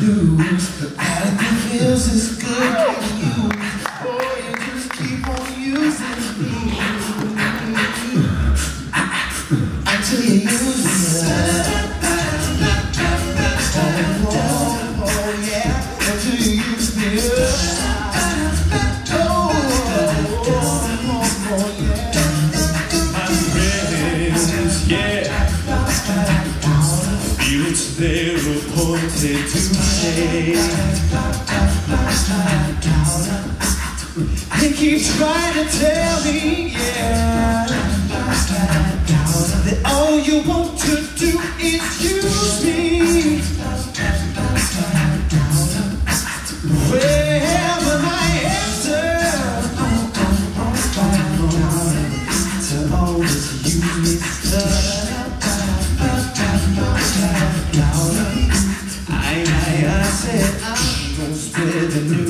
do. I, I, I feels as good. It's their appointed duty. They keep trying to tell me, yeah, that all you want to do is use me. Wherever my answer to always use me, gonna spread the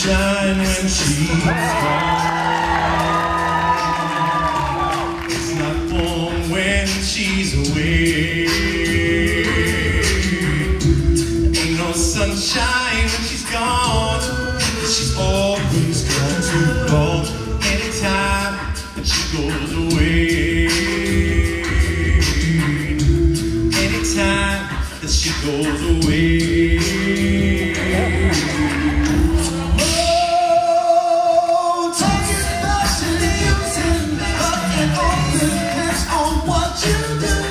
sunshine when she's gone. It's not warm when she's away. Ain't no sunshine when she's gone. She's always gone too cold. Anytime that she goes away. Anytime that she goes away. Yeah.